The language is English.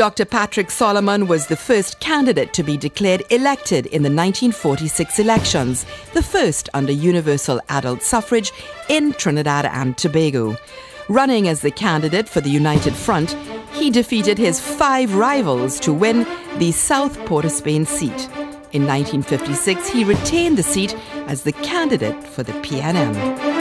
Dr. Patrick Solomon was the first candidate to be declared elected in the 1946 elections, the first under universal adult suffrage in Trinidad and Tobago. Running as the candidate for the United Front, he defeated his five rivals to win the South Port of Spain seat. In 1956, he retained the seat as the candidate for the PNM.